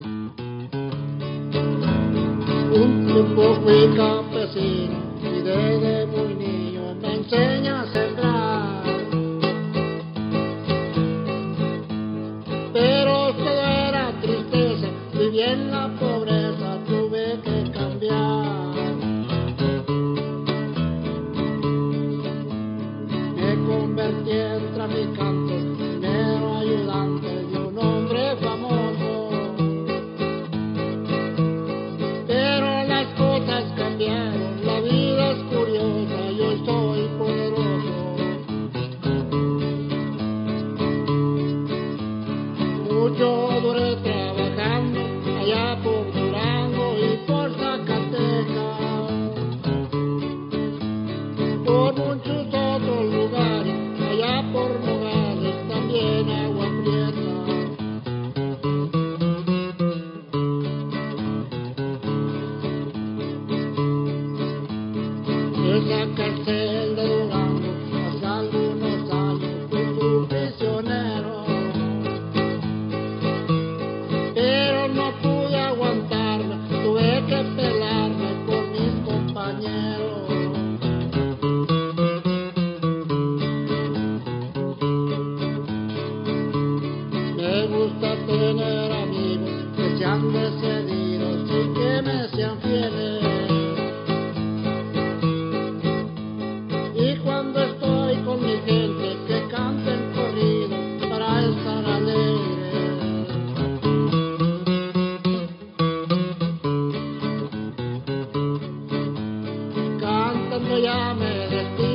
Un tiempo fui campesino y desde muy niño me enseña a sembrar. Pero todo era tristeza, viví en la pobreza, tuve que cambiar. Me convertí en traficante, primero ayudante Esa cárcel de Durango, hace algunos años fui su prisionero. Pero no pude aguantarme, tuve que pelarme por mis compañeros. Me gusta tener amigos que sean que me despido.